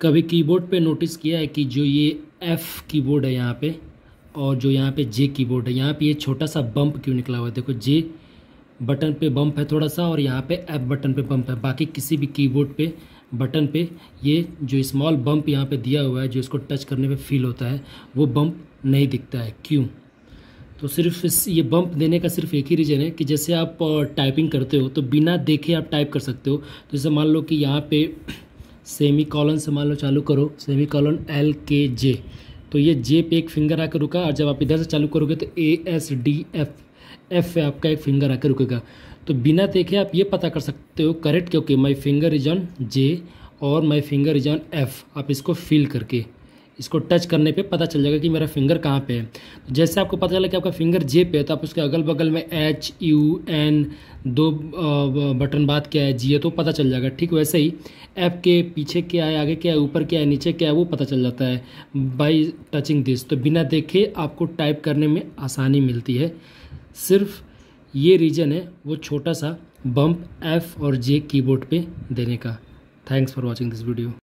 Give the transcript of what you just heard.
कभी कीबोर्ड पे नोटिस किया है कि जो ये एफ़ कीबोर्ड है यहाँ पे और जो यहाँ पे जे कीबोर्ड है, यहाँ पे ये छोटा सा बम्प क्यों निकला हुआ है? देखो जे बटन पे बम्प है थोड़ा सा और यहाँ पे एफ़ बटन पे बम्प है। बाकी किसी भी कीबोर्ड पे बटन पे ये जो स्मॉल बम्प यहाँ पे दिया हुआ है, जो इसको टच करने पे फील होता है, वो बम्प नहीं दिखता है। क्यों? तो सिर्फ़ इस, ये बम्प देने का सिर्फ़ एक ही रीज़न है कि जैसे आप टाइपिंग करते हो तो बिना देखे आप टाइप कर सकते हो। तो जैसे मान लो कि यहाँ पे सेमी कॉलन से मान लो चालू करो सेमी कॉलन एल के जे तो ये जे पे एक फिंगर आकर रुका, और जब आप इधर से चालू करोगे तो A S D F F पे आपका एक फिंगर आकर रुकेगा। तो बिना देखे आप ये पता कर सकते हो करेक्ट क्योंकि my finger is on J और my finger is on F आप इसको फील करके इसको टच करने पे पता चल जाएगा कि मेरा फिंगर कहाँ पे है। तो जैसे आपको पता चला कि आपका फिंगर जे पे है तो आप उसके अगल बगल में एच यू एन दो बटन बाद क्या है जी है तो पता चल जाएगा। ठीक वैसे ही ऐप के पीछे क्या है, आगे क्या है, ऊपर क्या है, नीचे क्या है, वो पता चल जाता है बाई टचिंग दिस तो बिना देखे आपको टाइप करने में आसानी मिलती है। सिर्फ़ ये रीजन है, वो छोटा सा बम्प एफ़ और जे कीबोर्ड पे देने का। Thanks for watching this video